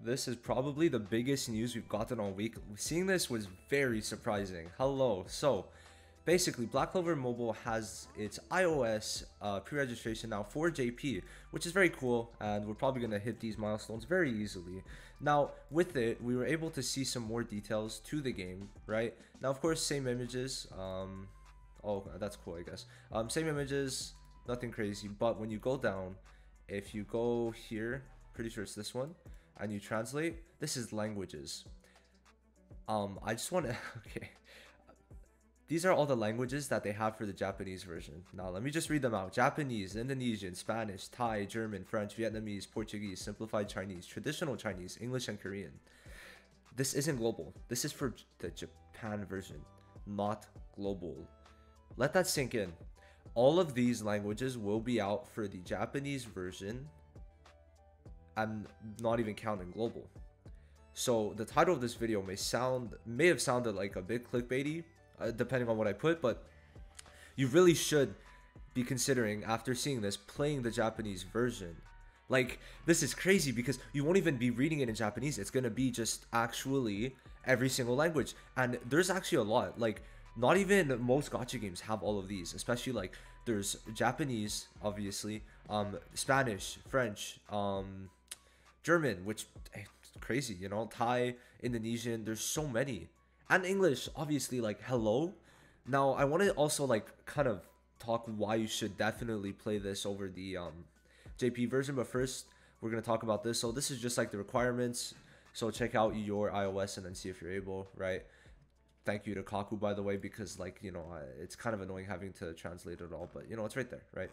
This is probably the biggest news we've gotten all week. Seeing this was very surprising. Hello. So, basically, Black Clover Mobile has its iOS uh, pre-registration now for JP, which is very cool, and we're probably going to hit these milestones very easily. Now, with it, we were able to see some more details to the game, right? Now, of course, same images. Um, oh, that's cool, I guess. Um, same images, nothing crazy, but when you go down, if you go here, pretty sure it's this one, and you translate, this is languages. Um, I just want to, okay. These are all the languages that they have for the Japanese version. Now, let me just read them out. Japanese, Indonesian, Spanish, Thai, German, French, Vietnamese, Portuguese, Simplified Chinese, Traditional Chinese, English, and Korean. This isn't global. This is for the Japan version, not global. Let that sink in. All of these languages will be out for the Japanese version I'm not even counting global. So the title of this video may sound may have sounded like a bit clickbaity, uh, depending on what I put, but you really should be considering after seeing this playing the Japanese version. Like this is crazy because you won't even be reading it in Japanese. It's gonna be just actually every single language, and there's actually a lot. Like not even most gacha games have all of these, especially like there's Japanese, obviously, um, Spanish, French, um, German, which eh, crazy, you know, Thai, Indonesian, there's so many. And English, obviously, like hello. Now I want to also like kind of talk why you should definitely play this over the um, JP version, but first we're gonna talk about this. So this is just like the requirements. So check out your iOS and then see if you're able, right? Thank you to Kaku by the way, because like you know it's kind of annoying having to translate it all, but you know it's right there, right?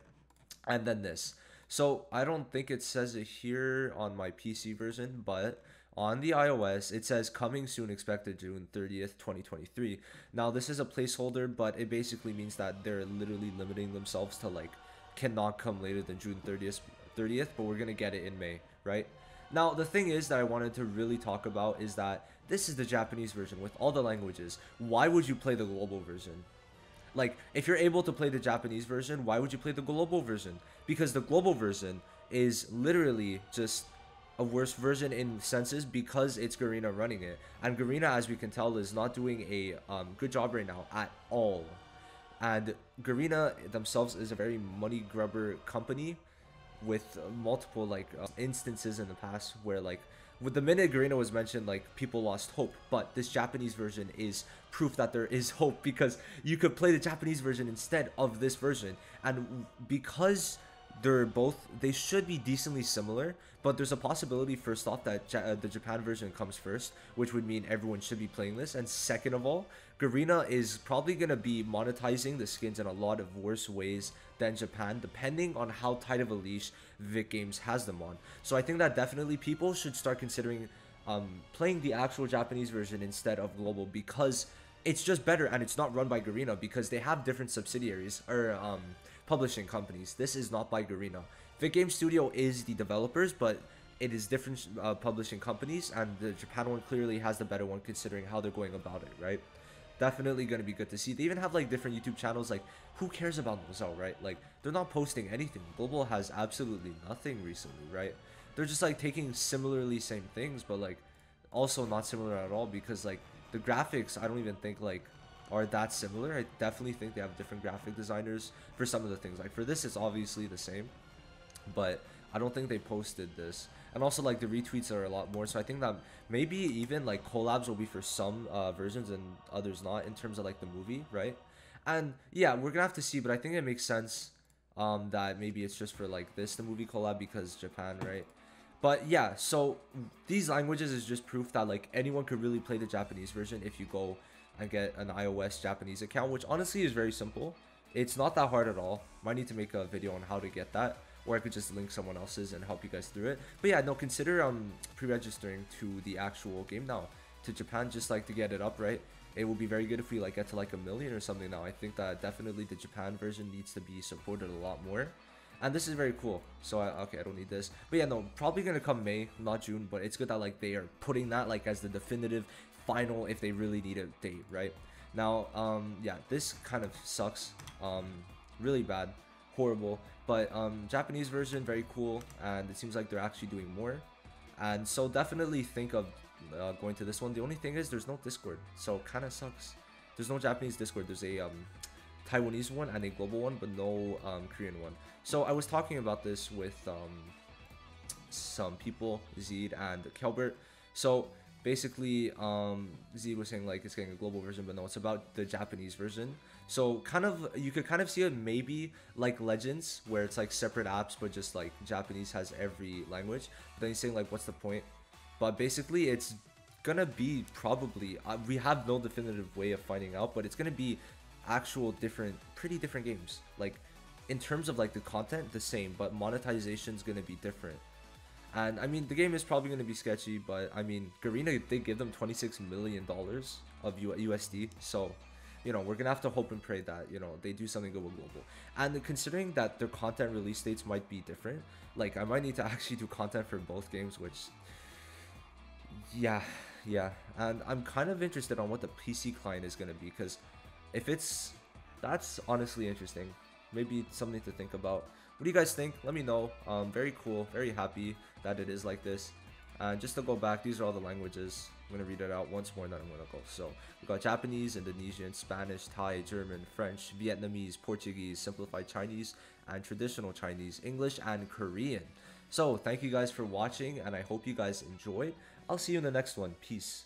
And then this. So I don't think it says it here on my PC version, but on the iOS, it says coming soon, expected June 30th, 2023. Now, this is a placeholder, but it basically means that they're literally limiting themselves to like cannot come later than June 30th, 30th, but we're gonna get it in May, right? Now, the thing is that I wanted to really talk about is that this is the Japanese version with all the languages. Why would you play the global version? Like, if you're able to play the Japanese version, why would you play the global version? Because the global version is literally just a worse version in senses because it's Garena running it. And Garena, as we can tell, is not doing a um, good job right now at all. And Garena themselves is a very money grubber company with multiple like uh, instances in the past where like with the minute Garena was mentioned, like people lost hope. But this Japanese version is proof that there is hope because you could play the Japanese version instead of this version, and because they're both they should be decently similar but there's a possibility first off that uh, the japan version comes first which would mean everyone should be playing this. And second of all garena is probably going to be monetizing the skins in a lot of worse ways than japan depending on how tight of a leash vic games has them on. So i think that definitely people should start considering um, playing the actual japanese version instead of global because it's just better and it's not run by garena because they have different subsidiaries or um, publishing companies. This is not by Garena. Vic Game Studio is the developers, but it is different uh, publishing companies, and the Japan one clearly has the better one considering how they're going about it, right? Definitely gonna be good to see. They even have like different YouTube channels. Like, who cares about Nozel, right? Like, they're not posting anything. Global has absolutely nothing recently, right? They're just like taking similarly same things, but like also not similar at all because like the graphics, I don't even think like are that similar. I definitely think they have different graphic designers for some of the things. Like for this, it's obviously the same, but I don't think they posted this. And also like the retweets are a lot more. So I think that maybe even like collabs will be for some uh, versions and others not in terms of like the movie, right? And yeah, we're gonna have to see, but I think it makes sense um, that maybe it's just for like this the movie collab because Japan, right? But yeah, so these languages is just proof that like anyone could really play the Japanese version if you go and get an iOS Japanese account, which honestly is very simple. It's not that hard at all. Might need to make a video on how to get that, or I could just link someone else's and help you guys through it. But yeah, no, consider um pre-registering to the actual game now to Japan just like to get it up, right? It will be very good if we like get to like a million or something now. I think that definitely the Japan version needs to be supported a lot more. And this is very cool. So I, okay, I don't need this. But yeah, no, probably gonna come May, not June. But it's good that like they are putting that like as the definitive final if they really need a date, right? Now, um, yeah, this kind of sucks. Um, really bad, horrible. But um, Japanese version, very cool, and it seems like they're actually doing more. And so definitely think of uh, going to this one. The only thing is there's no Discord, so kind of sucks. There's no Japanese Discord. There's a um, Taiwanese one and a global one, but no um, Korean one. So I was talking about this with um, some people, Zed and Kelbert. So basically, um, Zed was saying like it's getting a global version, but no, it's about the Japanese version. So kind of you could kind of see it maybe like Legends, where it's like separate apps, but just like Japanese has every language. But then he's saying like, what's the point? But basically, it's gonna be probably uh, we have no definitive way of finding out, but it's gonna be actual different, pretty different games. Like in terms of like the content, the same, but monetization is gonna be different. And I mean, the game is probably gonna be sketchy, but I mean, Garena they give them 26 million dollars of USD, so you know, we're gonna have to hope and pray that you know they do something good with global. And considering that their content release dates might be different, like I might need to actually do content for both games, which, yeah, yeah. And I'm kind of interested on what the PC client is gonna be, because if it's, that's honestly interesting. Maybe something to think about. What do you guys think? Let me know. Um, very cool, very happy that it is like this. And just to go back, these are all the languages. I'm gonna read it out once more, and then I'm gonna go. So we got Japanese, Indonesian, Spanish, Thai, German, French, Vietnamese, Portuguese, simplified Chinese, and traditional Chinese, English, and Korean. So thank you guys for watching, and I hope you guys enjoyed. I'll see you in the next one. Peace.